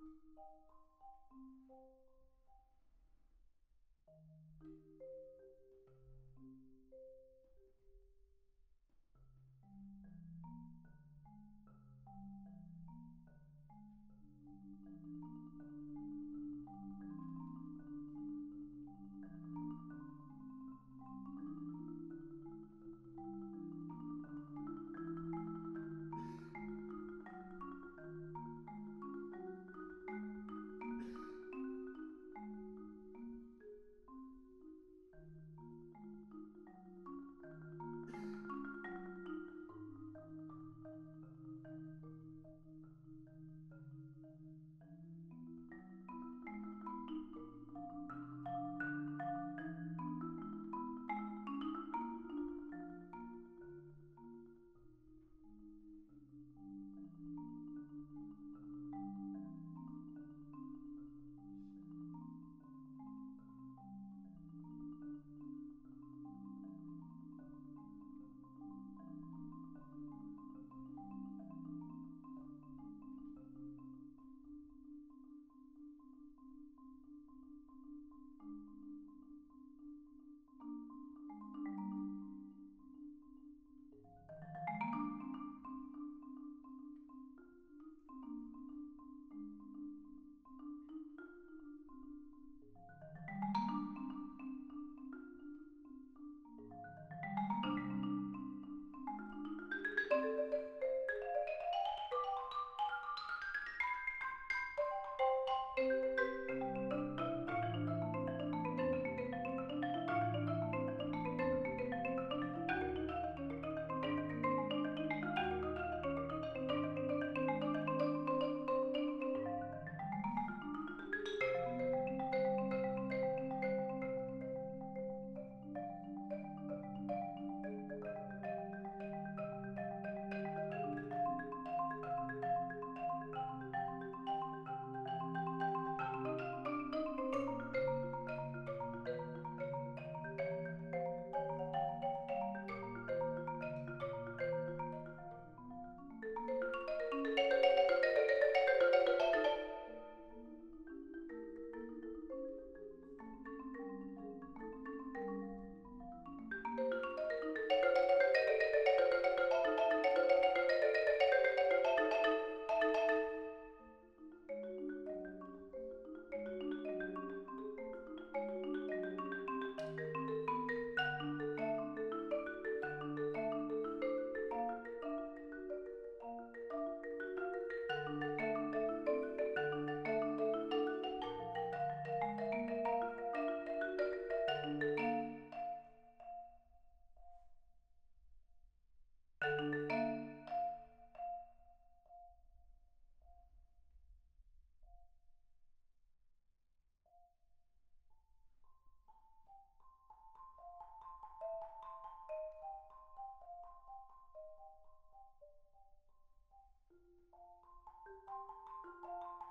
you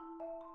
you